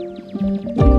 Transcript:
Música